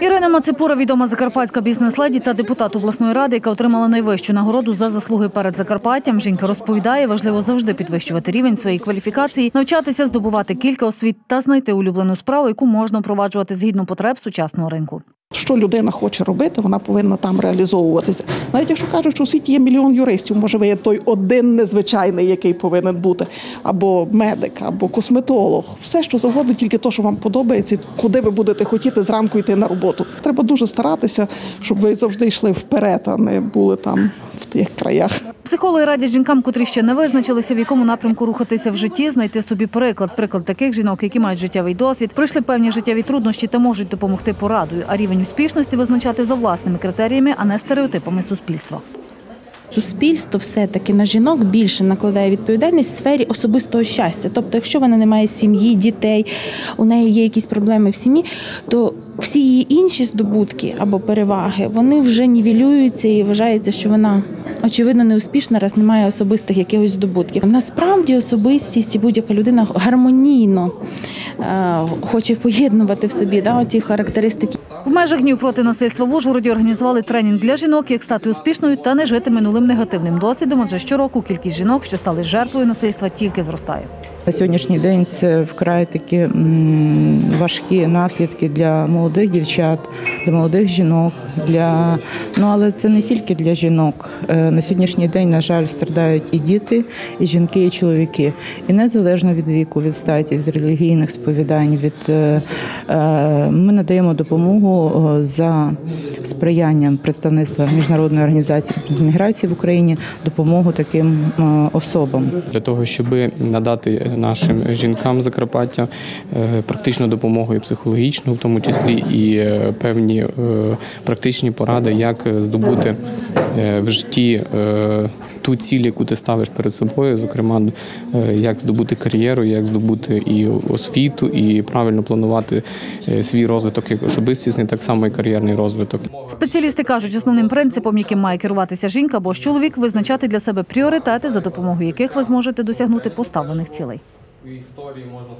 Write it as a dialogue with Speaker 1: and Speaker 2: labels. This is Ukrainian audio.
Speaker 1: Ірина Мацепура, відома закарпатська бізнес-леді та депутат обласної ради, яка отримала найвищу нагороду за заслуги перед Закарпаттям. Жінка розповідає, важливо завжди підвищувати рівень своєї кваліфікації, навчатися здобувати кілька освіт та знайти улюблену справу, яку можна впроваджувати згідно потреб сучасного ринку.
Speaker 2: Що людина хоче робити, вона повинна там реалізовуватися. Навіть якщо кажуть, що у світі є мільйон юристів, може ви є той один незвичайний, який повинен бути, або медик, або косметолог, все що завгодно, тільки то, що вам подобається, куди ви будете хотіти зранку йти на роботу. Треба дуже старатися, щоб ви завжди йшли вперед, а не були там в тих краях.
Speaker 1: Психологи радять жінкам, котрі ще не визначилися, в якому напрямку рухатися в житті, знайти собі приклад. Приклад таких жінок, які мають життєвий досвід, пройшли певні життєві труднощі та можуть допомогти порадою. А рівень успішності визначати за власними критеріями, а не стереотипами суспільства.
Speaker 3: Суспільство все-таки на жінок більше накладає відповідальність в сфері особистого щастя. Тобто, якщо вона не має сім'ї, дітей, у неї є якісь проблеми в сім'ї, то всі її інші здобутки або переваги вони вже нівелюються і вважається, що вона очевидно не успішна, раз немає особистих якихось здобутків. Насправді особистість і будь-яка людина гармонійно е, хоче поєднувати в собі да, ці характеристики.
Speaker 1: В межах днів проти насильства в Ужгороді організували тренінг для жінок, як стати успішною та не жити минулим негативним досвідом. Адже щороку кількість жінок, що стали жертвою насильства, тільки зростає.
Speaker 4: На сьогоднішній день це вкрай такі важкі наслідки для молодих дівчат, для молодих жінок. Для ну але це не тільки для жінок. Е, На сьогоднішній день, на жаль, страдають і діти, і жінки, і чоловіки. І незалежно від віку, від статі, від релігійних сповідань, від е, е, ми надаємо допомогу за сприянням представництва міжнародної організації з міграції в Україні допомогу таким особам.
Speaker 5: для того, щоб надати нашим жінкам Закарпаття е, практичну допомогу і в тому числі і е, певні е, практичні поради, як здобути в житті ту ціль, яку ти ставиш перед собою, зокрема, як здобути кар'єру, як здобути і освіту, і правильно планувати свій розвиток як особистісний, так само і кар'єрний розвиток.
Speaker 1: Спеціалісти кажуть, основним принципом, яким має керуватися жінка або ж чоловік, визначати для себе пріоритети, за допомогою яких ви зможете досягнути поставлених цілей історії можна